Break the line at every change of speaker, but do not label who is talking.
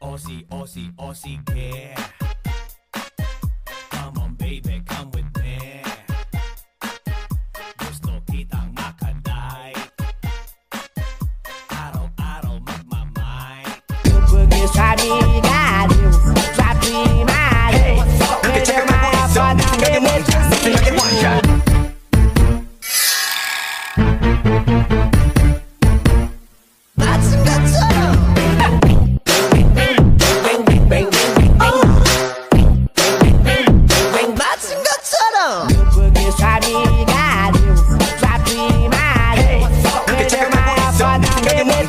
Aussie, Aussie, Aussie care. Come on, baby, come with me. Gusto kitang makadai. Araw, araw, magmamay. Porque sa amiga, Deus, sa primaria. Perdeu mais. Deixa migalhos Sua primária hey, Me.